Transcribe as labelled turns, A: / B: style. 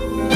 A: you